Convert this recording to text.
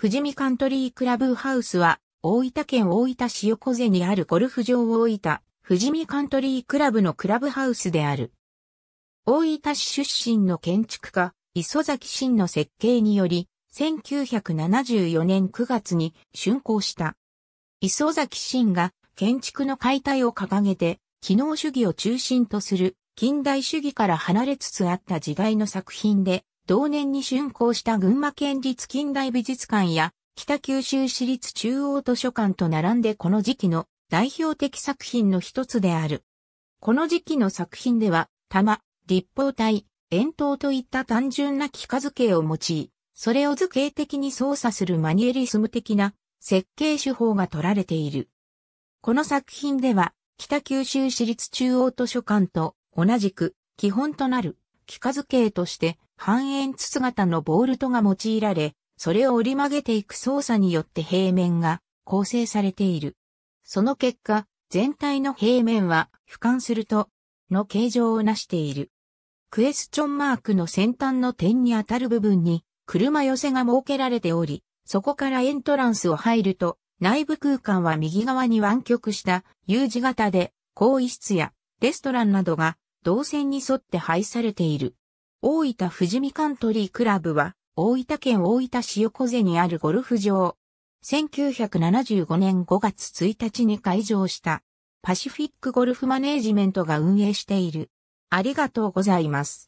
富士見カントリークラブハウスは、大分県大分市横瀬にあるゴルフ場大分、富士見カントリークラブのクラブハウスである。大分市出身の建築家、磯崎真の設計により、1974年9月に竣工した。磯崎真が建築の解体を掲げて、機能主義を中心とする近代主義から離れつつあった時代の作品で、同年に竣工した群馬県立近代美術館や北九州市立中央図書館と並んでこの時期の代表的作品の一つである。この時期の作品では、玉、立方体、円筒といった単純な幾何図形を用い、それを図形的に操作するマニエリスム的な設計手法が取られている。この作品では、北九州市立中央図書館と同じく基本となる幾何図形として半円筒型のボールトが用いられ、それを折り曲げていく操作によって平面が構成されている。その結果、全体の平面は俯瞰するとの形状を成している。クエスチョンマークの先端の点に当たる部分に車寄せが設けられており、そこからエントランスを入ると内部空間は右側に湾曲した U 字型で、更衣室やレストランなどが動線に沿って配されている。大分富士見カントリークラブは、大分県大分市横瀬にあるゴルフ場。1975年5月1日に開場した、パシフィックゴルフマネージメントが運営している。ありがとうございます。